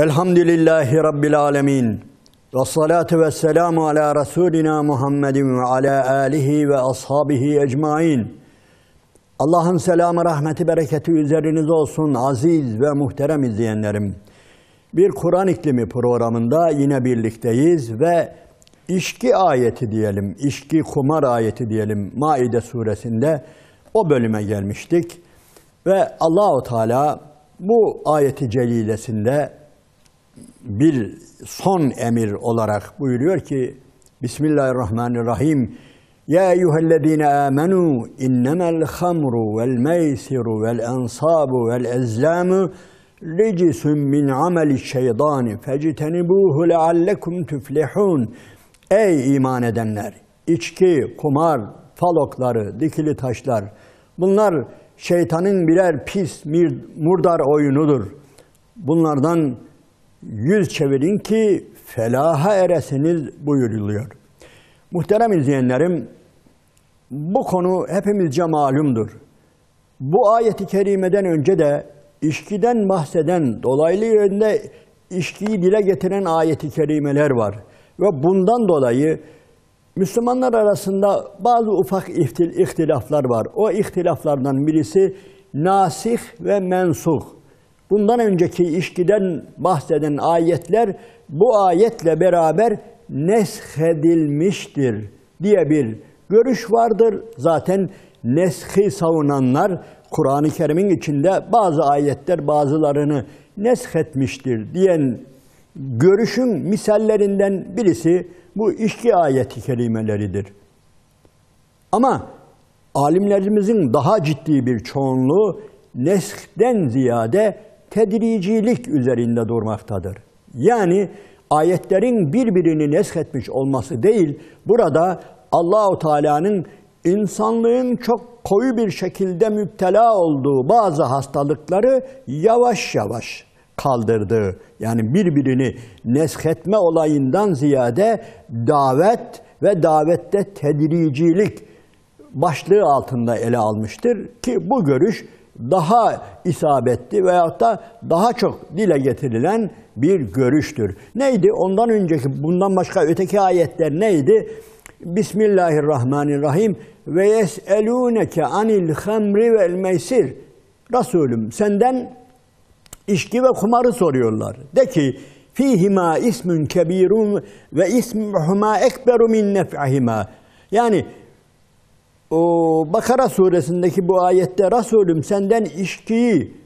Elhamdülillahi Rabbil alemin. Ve salatu ve selamu ala Resulina Muhammedin ve ala alihi ve ashabihi ecmain. Allah'ın selamı, rahmeti, bereketi üzerinize olsun aziz ve muhterem izleyenlerim. Bir Kur'an iklimi programında yine birlikteyiz ve içki ayeti diyelim, içki kumar ayeti diyelim Maide suresinde o bölüme gelmiştik. Ve Allahu Teala bu ayeti celilesinde bir son emir olarak buyuruyor ki Bismillahirrahmanirrahim Ya eyyühellezine amenu innemel hamru vel meysiru vel ensabu vel ezlamu ricisun min ameli şeytani fectenibuhu leallekum tuflihun Ey iman edenler! içki, kumar, falokları, dikili taşlar bunlar şeytanın birer pis, murdar oyunudur. Bunlardan yüz çevirin ki felaha eresiniz buyuruluyor. Muhterem izleyenlerim, bu konu hepimizce malumdur. Bu ayeti kerimeden önce de içkiden bahseden, dolaylı yönde içkiyi dile getiren ayeti kerimeler var. Ve bundan dolayı Müslümanlar arasında bazı ufak ihtilaflar var. O ihtilaflardan birisi nasih ve mensuh. Bundan önceki içkiden bahseden ayetler bu ayetle beraber neshedilmiştir diye bir görüş vardır. Zaten neshi savunanlar Kur'an-ı Kerim'in içinde bazı ayetler bazılarını neshetmiştir diyen görüşün misallerinden birisi bu içki ayeti kerimeleridir. Ama alimlerimizin daha ciddi bir çoğunluğu neshden ziyade tedricilik üzerinde durmaktadır. Yani ayetlerin birbirini neshetmiş olması değil, burada Allahu Teala'nın insanlığın çok koyu bir şekilde müptela olduğu bazı hastalıkları yavaş yavaş kaldırdığı, yani birbirini neshetme olayından ziyade davet ve davette tedricilik başlığı altında ele almıştır ki bu görüş daha isabetli veyahut da daha çok dile getirilen bir görüştür. Neydi? Ondan önceki, bundan başka öteki ayetler neydi? Bismillahirrahmanirrahim ve yeselûneke anil hamri vel meysir. Resulüm senden içki ve kumarı soruyorlar. De ki fihima ismün kebirun ve ismuhuma ekberu min nef'ahima. Yani o Bakara suresindeki bu ayette Resulüm senden içkiyi,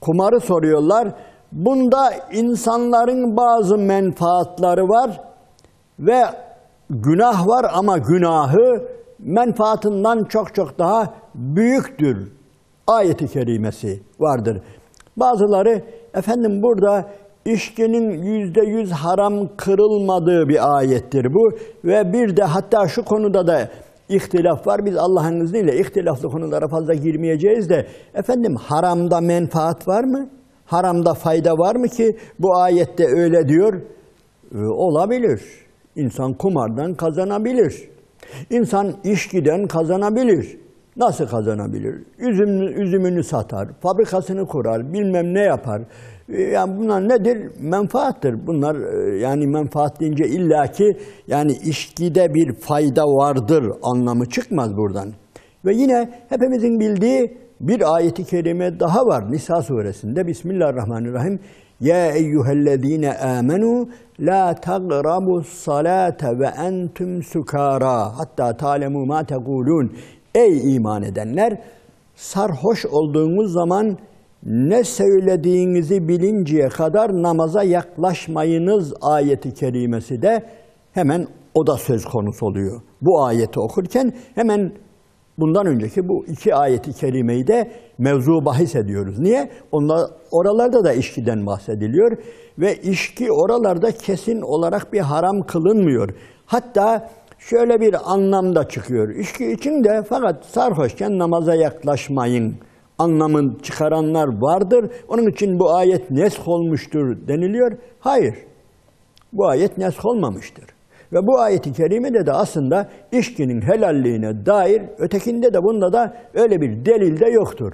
kumarı soruyorlar. Bunda insanların bazı menfaatları var ve günah var ama günahı menfaatından çok çok daha büyüktür. Ayeti kerimesi vardır. Bazıları efendim burada içkinin yüzde yüz haram kırılmadığı bir ayettir bu. Ve bir de hatta şu konuda da ihtilaf var. Biz Allah'ın izniyle ihtilaflı konulara fazla girmeyeceğiz de efendim haramda menfaat var mı? Haramda fayda var mı ki bu ayette öyle diyor? Ee, olabilir. İnsan kumardan kazanabilir. İnsan işkiden kazanabilir. Nasıl kazanabilir? Üzüm, üzümünü satar, fabrikasını kurar, bilmem ne yapar. Ee, yani bunlar nedir? Menfaattır. Bunlar e, yani menfaat deyince illaki yani işkide bir fayda vardır anlamı çıkmaz buradan. Ve yine hepimizin bildiği bir ayeti kerime daha var Nisa suresinde. Bismillahirrahmanirrahim. Ya eyyühellezine amenu la tagrabu salate ve entum sukara hatta talemu ma tekulun. Ey iman edenler sarhoş olduğunuz zaman ne söylediğinizi bilinceye kadar namaza yaklaşmayınız ayeti kerimesi de hemen o da söz konusu oluyor. Bu ayeti okurken hemen bundan önceki bu iki ayeti kerimeyi de mevzu bahis ediyoruz. Niye? Onlar, oralarda da içkiden bahsediliyor ve içki oralarda kesin olarak bir haram kılınmıyor. Hatta şöyle bir anlamda çıkıyor. İçki için de fakat sarhoşken namaza yaklaşmayın anlamın çıkaranlar vardır. Onun için bu ayet nesk olmuştur deniliyor. Hayır. Bu ayet nesk olmamıştır. Ve bu ayeti kerimede de aslında içkinin helalliğine dair ötekinde de bunda da öyle bir delil de yoktur.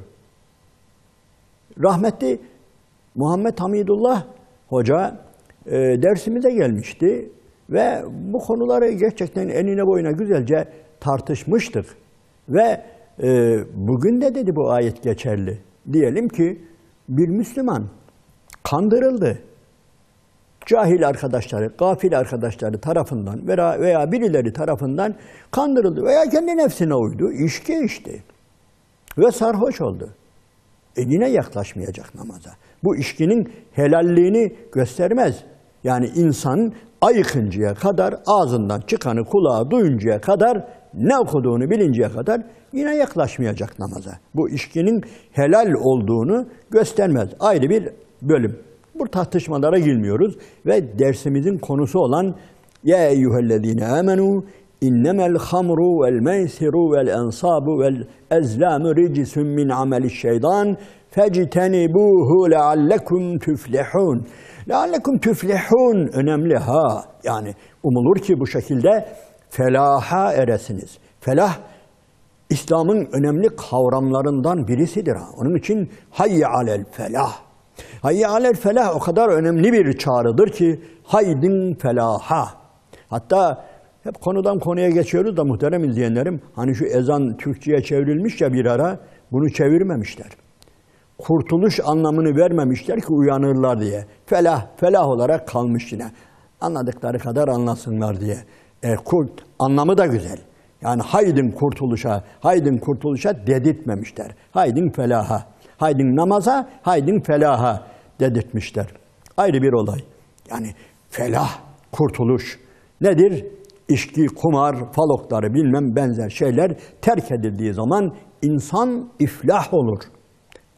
Rahmetli Muhammed Hamidullah hoca e, dersimize gelmişti ve bu konuları gerçekten enine boyuna güzelce tartışmıştık. Ve e, bugün de dedi bu ayet geçerli. Diyelim ki bir Müslüman kandırıldı. Cahil arkadaşları, gafil arkadaşları tarafından veya, veya birileri tarafından kandırıldı veya kendi nefsine uydu, içki içti ve sarhoş oldu. E yine yaklaşmayacak namaza. Bu içkinin helalliğini göstermez. Yani insan ayıkıncaya kadar, ağzından çıkanı kulağa duyuncaya kadar, ne okuduğunu bilinceye kadar yine yaklaşmayacak namaza. Bu içkinin helal olduğunu göstermez. Ayrı bir bölüm. Bu tartışmalara girmiyoruz ve dersimizin konusu olan Ya eyyühellezine amenu innemel hamru vel meysiru vel ensabu vel ezlamu ricisun min ameli şeytan fectenibuhu leallekum tüflihun. Leallekum tüflihun önemli ha. Yani umulur ki bu şekilde felaha eresiniz. Felah İslam'ın önemli kavramlarından birisidir. Onun için hayye alel felah. Hayye alel felah o kadar önemli bir çağrıdır ki haydin felaha. Hatta hep konudan konuya geçiyoruz da muhterem izleyenlerim hani şu ezan Türkçe'ye çevrilmiş ya bir ara bunu çevirmemişler. Kurtuluş anlamını vermemişler ki uyanırlar diye. Felah, felah olarak kalmış yine. Anladıkları kadar anlasınlar diye. E, kurt anlamı da güzel. Yani haydin kurtuluşa, haydin kurtuluşa dedirtmemişler. Haydin felaha, haydin namaza, haydin felaha dedirtmişler. Ayrı bir olay. Yani felah, kurtuluş nedir? İçki, kumar, falokları bilmem benzer şeyler terk edildiği zaman insan iflah olur.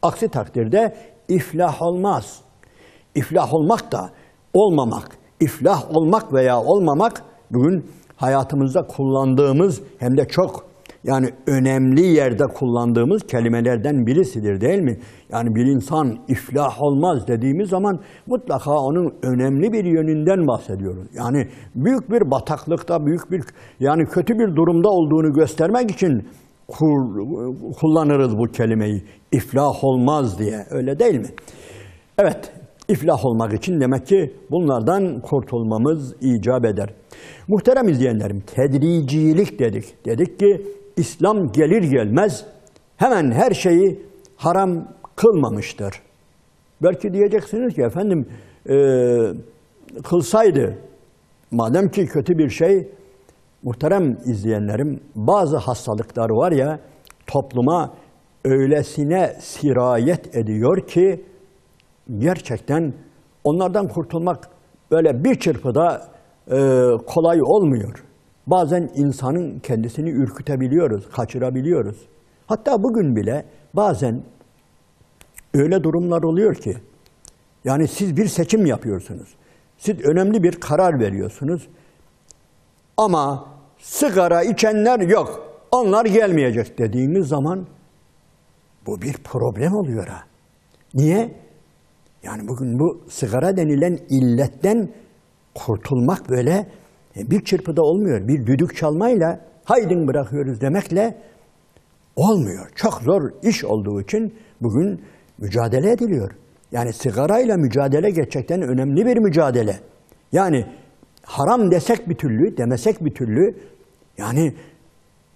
Aksi takdirde iflah olmaz. İflah olmak da olmamak, iflah olmak veya olmamak bugün hayatımızda kullandığımız hem de çok yani önemli yerde kullandığımız kelimelerden birisidir değil mi? Yani bir insan iflah olmaz dediğimiz zaman mutlaka onun önemli bir yönünden bahsediyoruz. Yani büyük bir bataklıkta, büyük bir yani kötü bir durumda olduğunu göstermek için kullanırız bu kelimeyi. İflah olmaz diye öyle değil mi? Evet, iflah olmak için demek ki bunlardan kurtulmamız icap eder. Muhterem izleyenlerim, tedricilik dedik. Dedik ki İslam gelir gelmez hemen her şeyi haram kılmamıştır. Belki diyeceksiniz ki efendim e, kılsaydı madem ki kötü bir şey muhterem izleyenlerim bazı hastalıklar var ya topluma öylesine sirayet ediyor ki gerçekten onlardan kurtulmak böyle bir çırpıda kolay olmuyor. Bazen insanın kendisini ürkütebiliyoruz, kaçırabiliyoruz. Hatta bugün bile bazen öyle durumlar oluyor ki, yani siz bir seçim yapıyorsunuz. Siz önemli bir karar veriyorsunuz. Ama sigara içenler yok, onlar gelmeyecek dediğimiz zaman bu bir problem oluyor ha. Niye? Yani bugün bu sigara denilen illetten kurtulmak böyle e, bir çırpıda olmuyor. Bir düdük çalmayla haydin bırakıyoruz demekle olmuyor. Çok zor iş olduğu için bugün mücadele ediliyor. Yani sigarayla mücadele gerçekten önemli bir mücadele. Yani haram desek bir türlü, demesek bir türlü yani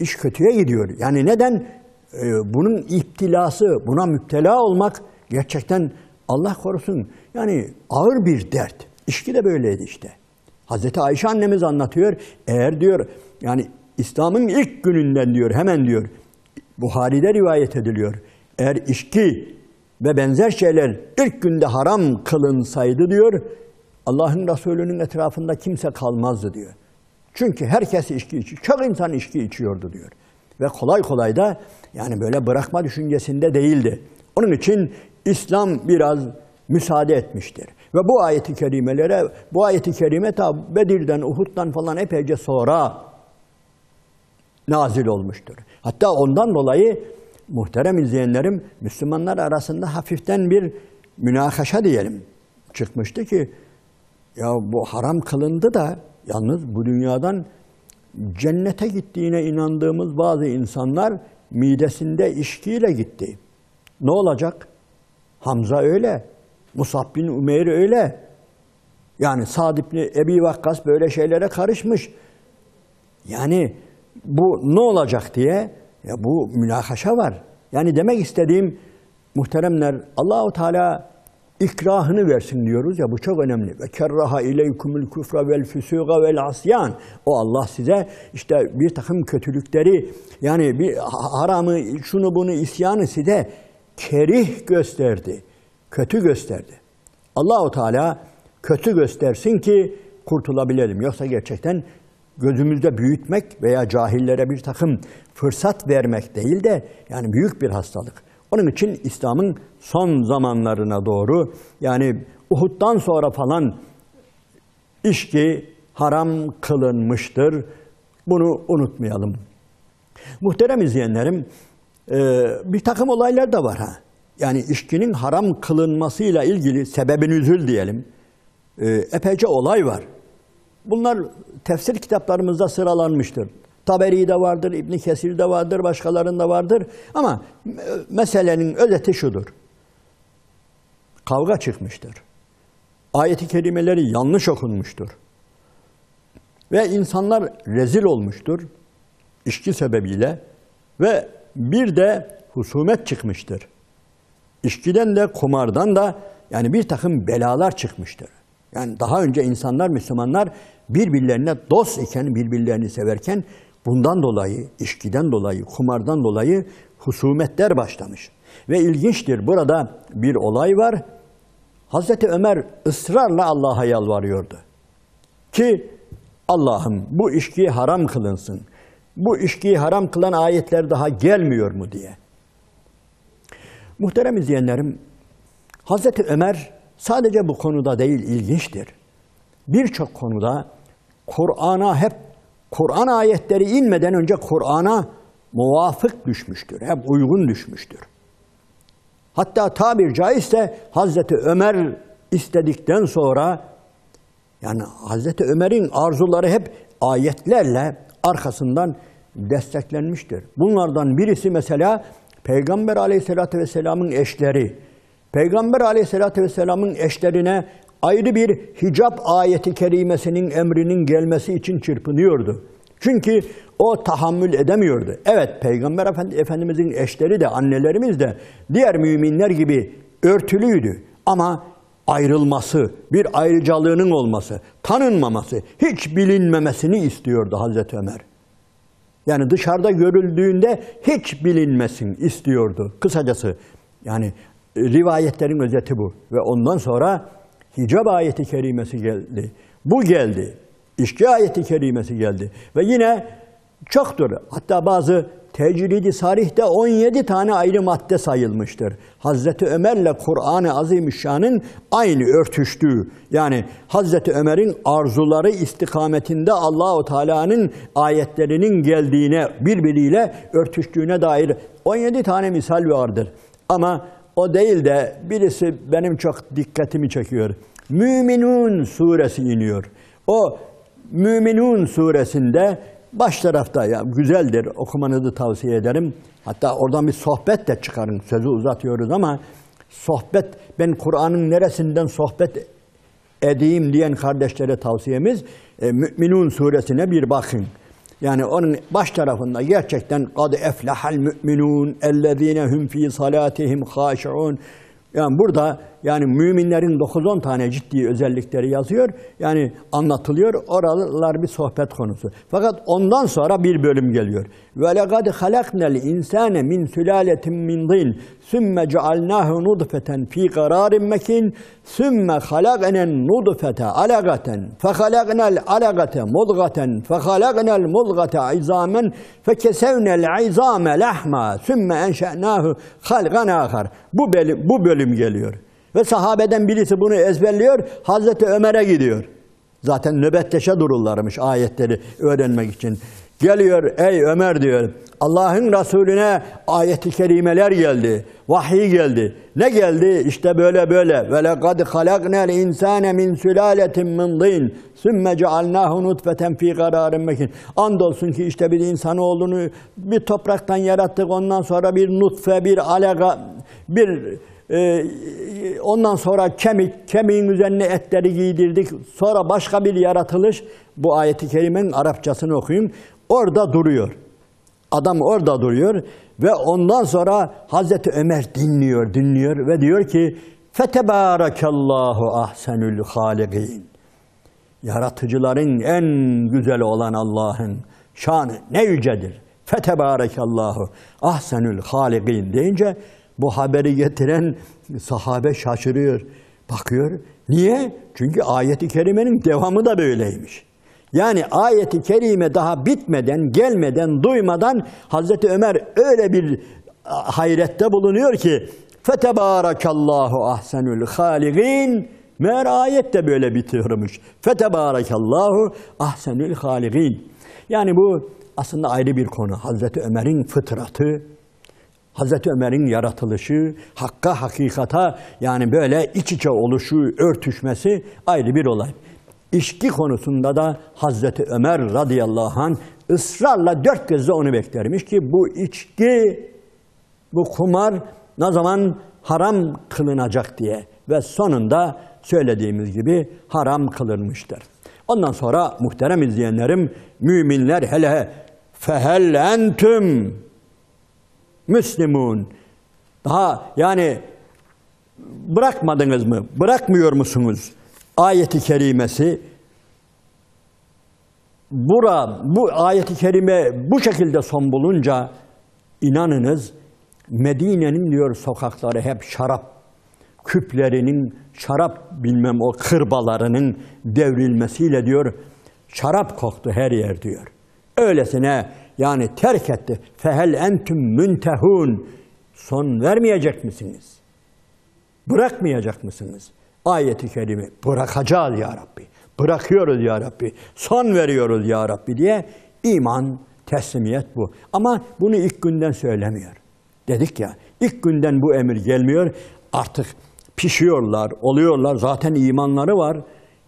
iş kötüye gidiyor. Yani neden? Ee, bunun ihtilası, buna müptela olmak gerçekten Allah korusun. Yani ağır bir dert. İşki de böyleydi işte. Hazreti Ayşe annemiz anlatıyor. Eğer diyor yani İslam'ın ilk gününden diyor hemen diyor Buhari'de rivayet ediliyor. Eğer içki ve benzer şeyler ilk günde haram kılınsaydı diyor Allah'ın Resulü'nün etrafında kimse kalmazdı diyor. Çünkü herkes içki içiyor. Çok insan içki içiyordu diyor. Ve kolay kolay da yani böyle bırakma düşüncesinde değildi. Onun için İslam biraz müsaade etmiştir. Ve bu ayeti kerimelere, bu ayeti kerime ta Bedir'den, Uhud'dan falan epeyce sonra nazil olmuştur. Hatta ondan dolayı muhterem izleyenlerim Müslümanlar arasında hafiften bir münakaşa diyelim çıkmıştı ki ya bu haram kılındı da yalnız bu dünyadan cennete gittiğine inandığımız bazı insanlar midesinde içkiyle gitti. Ne olacak? Hamza öyle, Musab bin Umeyr öyle. Yani Sa'd ibn Ebi Vakkas böyle şeylere karışmış. Yani bu ne olacak diye ya bu münakaşa var. Yani demek istediğim muhteremler Allahu Teala ikrahını versin diyoruz ya bu çok önemli. Ve kerraha ileykumul kufra vel füsuga vel asyan. O Allah size işte bir takım kötülükleri yani bir haramı şunu bunu isyanı size kerih gösterdi. Kötü gösterdi. Allahu Teala kötü göstersin ki kurtulabilelim. Yoksa gerçekten gözümüzde büyütmek veya cahillere bir takım fırsat vermek değil de yani büyük bir hastalık. Onun için İslam'ın son zamanlarına doğru yani Uhud'dan sonra falan içki haram kılınmıştır. Bunu unutmayalım. Muhterem izleyenlerim e, bir takım olaylar da var ha. Yani içkinin haram kılınmasıyla ilgili sebebin üzül diyelim. E, epeyce olay var. Bunlar tefsir kitaplarımızda sıralanmıştır. Taberi'de vardır, İbn Kesir'de vardır, başkalarında vardır. Ama meselenin özeti şudur. Kavga çıkmıştır. Ayet-i kerimeleri yanlış okunmuştur. Ve insanlar rezil olmuştur içki sebebiyle ve bir de husumet çıkmıştır. İçkiden de kumardan da yani bir takım belalar çıkmıştır. Yani daha önce insanlar, Müslümanlar birbirlerine dost iken, birbirlerini severken bundan dolayı, içkiden dolayı, kumardan dolayı husumetler başlamış. Ve ilginçtir burada bir olay var. Hazreti Ömer ısrarla Allah'a yalvarıyordu. Ki Allah'ım bu içki haram kılınsın. Bu içkiyi haram kılan ayetler daha gelmiyor mu diye. Muhterem izleyenlerim, Hazreti Ömer sadece bu konuda değil ilginçtir. Birçok konuda Kur'an'a hep Kur'an ayetleri inmeden önce Kur'an'a muvafık düşmüştür. Hep uygun düşmüştür. Hatta tabir caizse Hazreti Ömer istedikten sonra yani Hazreti Ömer'in arzuları hep ayetlerle arkasından desteklenmiştir. Bunlardan birisi mesela Peygamber aleyhissalatü vesselamın eşleri. Peygamber aleyhissalatü vesselamın eşlerine ayrı bir hicap ayeti kerimesinin emrinin gelmesi için çırpınıyordu. Çünkü o tahammül edemiyordu. Evet Peygamber Efendimizin eşleri de annelerimiz de diğer müminler gibi örtülüydü. Ama ayrılması, bir ayrıcalığının olması, tanınmaması, hiç bilinmemesini istiyordu Hazreti Ömer. Yani dışarıda görüldüğünde hiç bilinmesin istiyordu. Kısacası yani rivayetlerin özeti bu. Ve ondan sonra hicab ayeti kerimesi geldi. Bu geldi. İşki ayeti kerimesi geldi. Ve yine çoktur. Hatta bazı Tecridi Sarih'te 17 tane ayrı madde sayılmıştır. Hazreti Ömer'le Kur'an-ı Azimüşşan'ın aynı örtüştüğü, yani Hazreti Ömer'in arzuları istikametinde Allahu Teala'nın ayetlerinin geldiğine, birbiriyle örtüştüğüne dair 17 tane misal vardır. Ama o değil de birisi benim çok dikkatimi çekiyor. Müminun suresi iniyor. O Müminun suresinde baş tarafta ya güzeldir okumanızı tavsiye ederim. Hatta oradan bir sohbet de çıkarın. Sözü uzatıyoruz ama sohbet ben Kur'an'ın neresinden sohbet edeyim diyen kardeşlere tavsiyemiz e, Müminun suresine bir bakın. Yani onun baş tarafında gerçekten kad eflahal müminun ellezine hum fi salatihim haşiun yani burada yani müminlerin 9-10 tane ciddi özellikleri yazıyor. Yani anlatılıyor. Oralar bir sohbet konusu. Fakat ondan sonra bir bölüm geliyor. Ve lekad halaknel insane min sülaletin min din sümme cealnahu nudfeten fi kararin mekin sümme halaknen nudfete alagaten fe halaknel alagate mudgaten fe halaknel mudgate izamen fe kesevnel izame lahma sümme enşe'nahu halgan ahar. Bu bölüm, bu bölüm geliyor. Ve sahabeden birisi bunu ezberliyor, Hazreti Ömer'e gidiyor. Zaten nöbetteşe dururlarmış ayetleri öğrenmek için. Geliyor ey Ömer diyor. Allah'ın Resulüne ayeti kerimeler geldi. Vahiy geldi. Ne geldi? İşte böyle böyle. Ve lekad halaknel insane min sülaletin min din. Sümme cealnahu nutfeten fi kararin mekin. Andolsun ki işte bir insan olduğunu bir topraktan yarattık. Ondan sonra bir nutfe, bir alaga, bir e, ondan sonra kemik, kemiğin üzerine etleri giydirdik. Sonra başka bir yaratılış. Bu ayeti kerimenin Arapçasını okuyayım. Orada duruyor. Adam orada duruyor ve ondan sonra Hazreti Ömer dinliyor, dinliyor ve diyor ki Fetebârekallahu ahsenül hâligîn. Yaratıcıların en güzeli olan Allah'ın şanı ne yücedir. Fetebârekallahu ahsenül hâligîn deyince bu haberi getiren sahabe şaşırıyor. Bakıyor. Niye? Çünkü ayeti kerimenin devamı da böyleymiş. Yani ayeti kerime daha bitmeden, gelmeden, duymadan Hazreti Ömer öyle bir hayrette bulunuyor ki Fetebârekallahu ahsenül hâligîn Meğer ayet de böyle bitiyormuş. Fetebârekallahu ahsenül hâligîn Yani bu aslında ayrı bir konu. Hazreti Ömer'in fıtratı, Hazreti Ömer'in yaratılışı, hakka, hakikata yani böyle iç içe oluşu, örtüşmesi ayrı bir olay. İçki konusunda da Hazreti Ömer radıyallahu anh ısrarla dört gözle onu beklermiş ki bu içki, bu kumar ne zaman haram kılınacak diye ve sonunda söylediğimiz gibi haram kılınmıştır. Ondan sonra muhterem izleyenlerim, müminler hele fehel entüm müslimun daha yani bırakmadınız mı, bırakmıyor musunuz? Ayeti kerimesi bura, bu ayeti kerime bu şekilde son bulunca inanınız Medine'nin diyor sokakları hep şarap küplerinin, şarap bilmem o kırbalarının devrilmesiyle diyor şarap koktu her yer diyor. Öylesine yani terk etti. Fehel entüm müntehun. Son vermeyecek misiniz? Bırakmayacak mısınız? Ayeti kerime bırakacağız ya Rabbi. Bırakıyoruz ya Rabbi. Son veriyoruz ya Rabbi diye iman, teslimiyet bu. Ama bunu ilk günden söylemiyor. Dedik ya ilk günden bu emir gelmiyor. Artık pişiyorlar, oluyorlar. Zaten imanları var.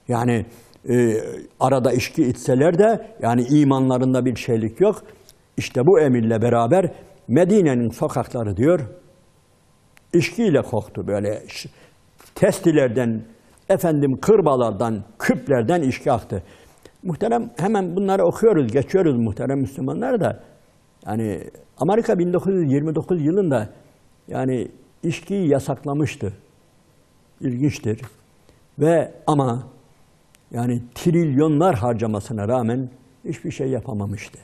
Yani e, arada içki içseler de yani imanlarında bir şeylik yok. İşte bu emirle beraber Medine'nin sokakları diyor içkiyle koktu böyle testilerden efendim kırbalardan, küplerden içki aktı. Muhterem hemen bunları okuyoruz, geçiyoruz muhterem Müslümanlar da. Yani Amerika 1929 yılında yani içkiyi yasaklamıştı. İlginçtir. Ve ama yani trilyonlar harcamasına rağmen hiçbir şey yapamamıştı.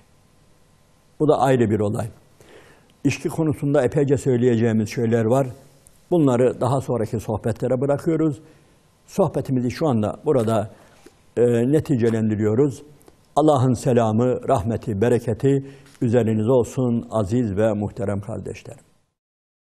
Bu da ayrı bir olay. İçki konusunda epeyce söyleyeceğimiz şeyler var. Bunları daha sonraki sohbetlere bırakıyoruz. Sohbetimizi şu anda burada e, neticelendiriyoruz. Allah'ın selamı, rahmeti, bereketi üzerinize olsun aziz ve muhterem kardeşlerim.